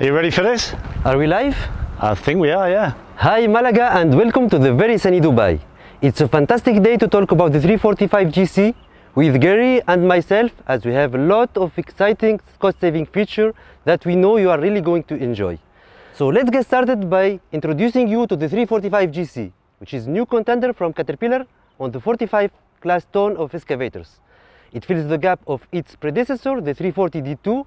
Are you ready for this? Are we live? I think we are, yeah. Hi Malaga and welcome to the very sunny Dubai. It's a fantastic day to talk about the 345 GC with Gary and myself as we have a lot of exciting cost-saving feature that we know you are really going to enjoy. So let's get started by introducing you to the 345 GC, which is new contender from Caterpillar on the 45 class ton of excavators. It fills the gap of its predecessor, the 340 D2,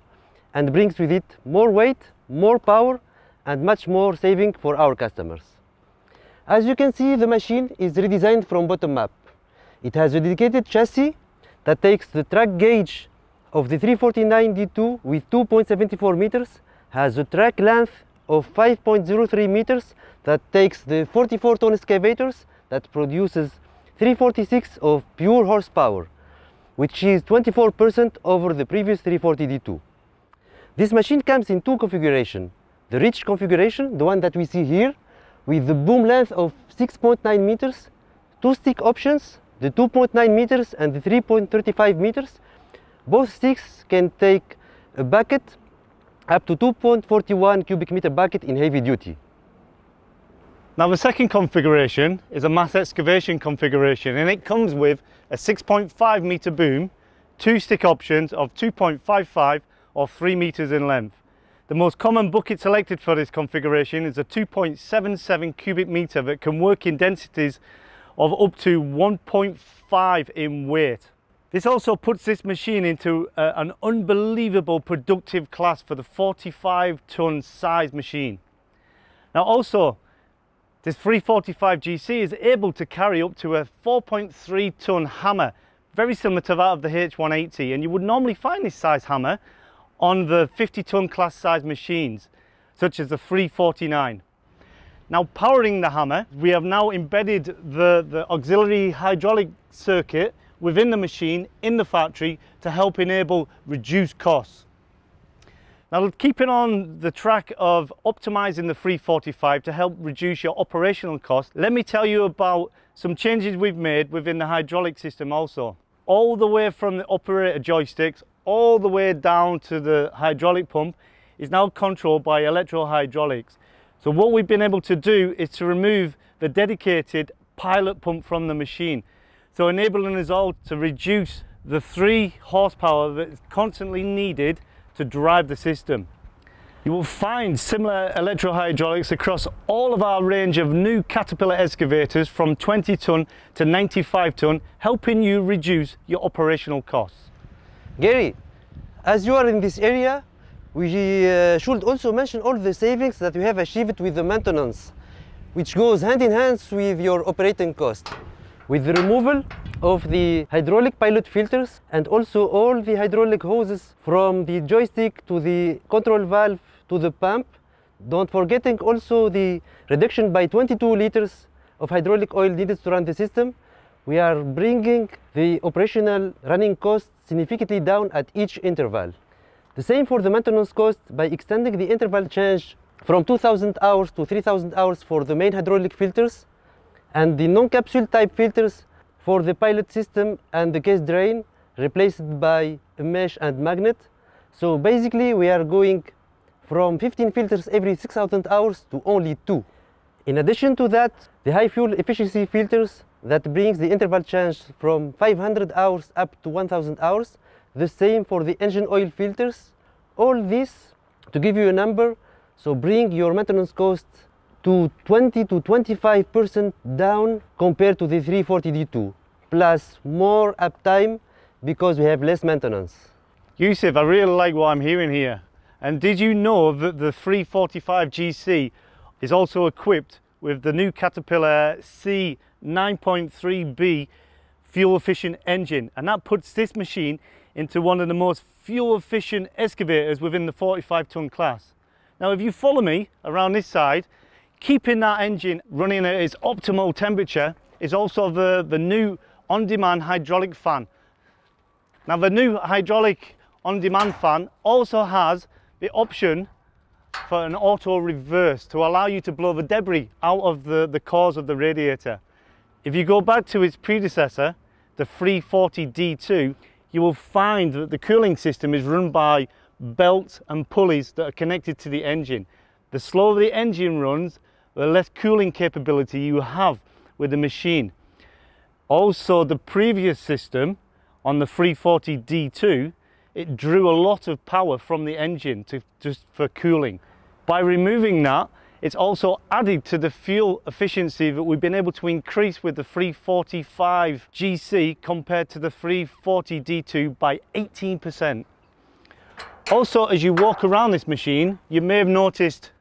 and brings with it more weight, more power, and much more saving for our customers. As you can see, the machine is redesigned from bottom up. It has a dedicated chassis that takes the track gauge of the 349 D2 with 2.74 meters, has a track length of 5.03 meters that takes the 44 ton excavators that produces 346 of pure horsepower, which is 24% over the previous 340 D2. This machine comes in two configurations. The reach configuration, the one that we see here, with the boom length of 6.9 meters, two stick options, the 2.9 meters and the 3.35 meters. Both sticks can take a bucket up to 2.41 cubic meter bucket in heavy duty. Now the second configuration is a mass excavation configuration and it comes with a 6.5 meter boom, two stick options of 2.55 or 3 meters in length. The most common bucket selected for this configuration is a 2.77 cubic meter that can work in densities of up to 1.5 in weight. This also puts this machine into a, an unbelievable productive class for the 45 ton size machine. Now also, this 345 GC is able to carry up to a 4.3 ton hammer, very similar to that of the H180 and you would normally find this size hammer on the 50 ton class size machines, such as the 349. Now powering the hammer, we have now embedded the, the auxiliary hydraulic circuit within the machine in the factory to help enable reduced costs. Now keeping on the track of optimizing the 345 to help reduce your operational costs, let me tell you about some changes we've made within the hydraulic system also. All the way from the operator joysticks all the way down to the hydraulic pump is now controlled by electro-hydraulics. So what we've been able to do is to remove the dedicated pilot pump from the machine. So enabling us all to reduce the three horsepower that is constantly needed to drive the system. You will find similar electro-hydraulics across all of our range of new Caterpillar excavators from 20 ton to 95 ton, helping you reduce your operational costs. Gary, as you are in this area, we uh, should also mention all the savings that you have achieved with the maintenance, which goes hand in hand with your operating cost. With the removal of the hydraulic pilot filters and also all the hydraulic hoses from the joystick to the control valve to the pump, don't forgetting also the reduction by 22 liters of hydraulic oil needed to run the system, we are bringing the operational running cost significantly down at each interval. The same for the maintenance cost by extending the interval change from 2000 hours to 3000 hours for the main hydraulic filters and the non-capsule type filters for the pilot system and the case drain replaced by a mesh and magnet. So basically we are going from 15 filters every 6000 hours to only two. In addition to that, the high fuel efficiency filters that brings the interval change from 500 hours up to 1000 hours. The same for the engine oil filters. All this to give you a number, so bring your maintenance cost to 20 to 25% down compared to the 340D2, plus more uptime because we have less maintenance. Yusuf, I really like what I'm hearing here. And did you know that the 345 GC is also equipped with the new Caterpillar C 9.3B fuel efficient engine and that puts this machine into one of the most fuel efficient excavators within the 45 ton class. Now if you follow me around this side, keeping that engine running at its optimal temperature is also the, the new on-demand hydraulic fan. Now the new hydraulic on-demand fan also has the option for an auto reverse to allow you to blow the debris out of the, the cores of the radiator. If you go back to its predecessor, the 340D2, you will find that the cooling system is run by belts and pulleys that are connected to the engine. The slower the engine runs, the less cooling capability you have with the machine. Also, the previous system on the 340D2, it drew a lot of power from the engine to, just for cooling. By removing that, it's also added to the fuel efficiency that we've been able to increase with the 345 GC compared to the 340D2 by 18%. Also, as you walk around this machine, you may have noticed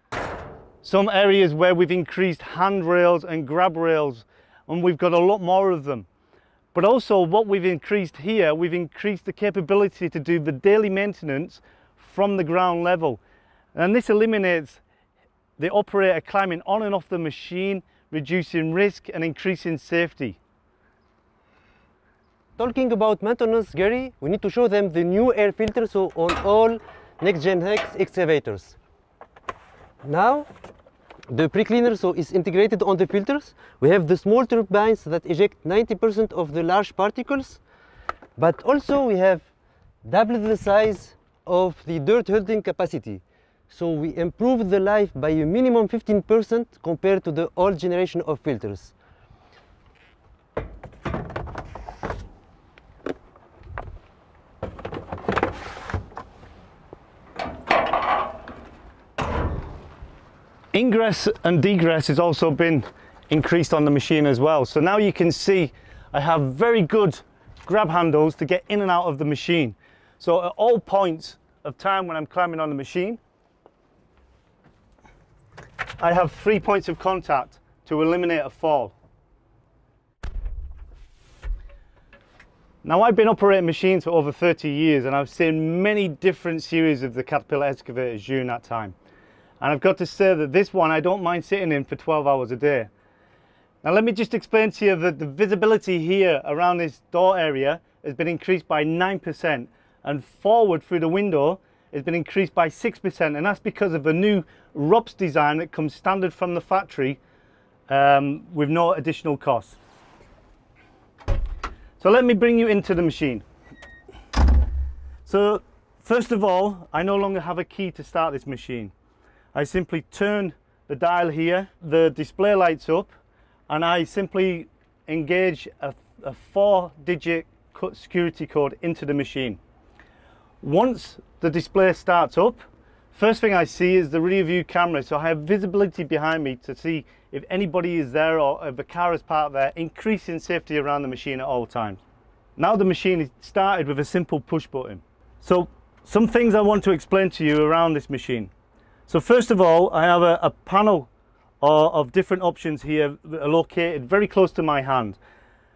some areas where we've increased handrails and grab rails and we've got a lot more of them. But also what we've increased here, we've increased the capability to do the daily maintenance from the ground level. And this eliminates the operator climbing on and off the machine, reducing risk and increasing safety. Talking about maintenance, Gary, we need to show them the new air filter so on all next-gen X excavators. Now, the pre-cleaner so is integrated on the filters. We have the small turbines that eject 90% of the large particles, but also we have double the size of the dirt holding capacity. So we improved the life by a minimum 15% compared to the old generation of filters. Ingress and degress has also been increased on the machine as well. So now you can see I have very good grab handles to get in and out of the machine. So at all points of time when I'm climbing on the machine, I have three points of contact to eliminate a fall. Now I've been operating machines for over 30 years and I've seen many different series of the Caterpillar excavators during that time. And I've got to say that this one I don't mind sitting in for 12 hours a day. Now let me just explain to you that the visibility here around this door area has been increased by 9% and forward through the window has been increased by 6% and that's because of a new ROPS design that comes standard from the factory um, with no additional costs. So let me bring you into the machine. So first of all, I no longer have a key to start this machine. I simply turn the dial here, the display lights up and I simply engage a, a four digit security code into the machine. Once the display starts up, first thing I see is the rear view camera. So I have visibility behind me to see if anybody is there or if a car is parked there, increasing safety around the machine at all times. Now the machine is started with a simple push button. So some things I want to explain to you around this machine. So first of all, I have a, a panel of, of different options here located very close to my hand.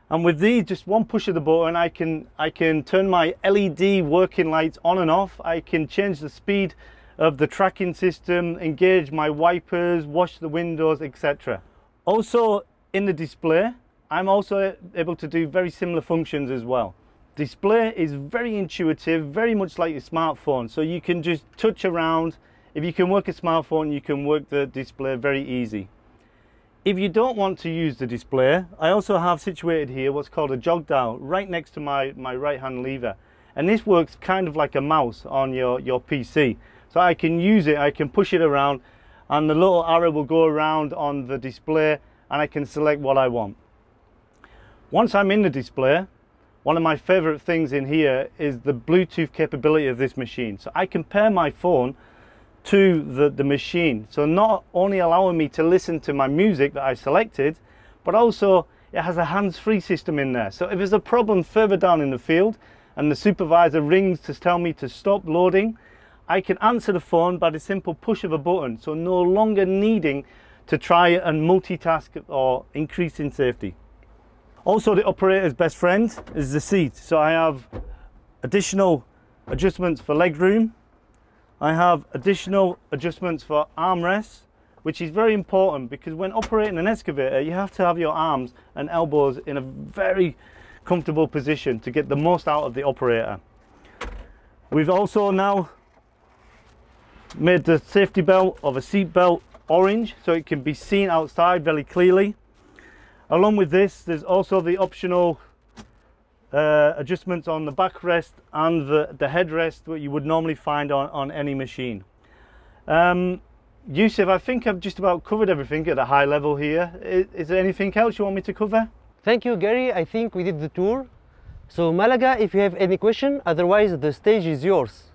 And with these, just one push of the button, I can, I can turn my LED working lights on and off. I can change the speed of the tracking system, engage my wipers, wash the windows, etc. Also in the display, I'm also able to do very similar functions as well. Display is very intuitive, very much like your smartphone. So you can just touch around. If you can work a smartphone, you can work the display very easy. If you don't want to use the display, I also have situated here what's called a jog dial right next to my, my right hand lever. And this works kind of like a mouse on your, your PC. So I can use it, I can push it around and the little arrow will go around on the display and I can select what I want. Once I'm in the display, one of my favorite things in here is the Bluetooth capability of this machine. So I can pair my phone to the, the machine. So not only allowing me to listen to my music that I selected, but also it has a hands-free system in there. So if there's a problem further down in the field and the supervisor rings to tell me to stop loading, I can answer the phone by the simple push of a button. So no longer needing to try and multitask or increase in safety. Also the operator's best friend is the seat. So I have additional adjustments for leg room I have additional adjustments for armrests, which is very important because when operating an excavator, you have to have your arms and elbows in a very comfortable position to get the most out of the operator. We've also now made the safety belt of a seat belt orange so it can be seen outside very clearly. Along with this, there's also the optional uh, adjustments on the backrest and the, the headrest that you would normally find on, on any machine. Um, Yusuf, I think I've just about covered everything at a high level here. Is, is there anything else you want me to cover? Thank you, Gary. I think we did the tour. So Malaga, if you have any question, otherwise the stage is yours.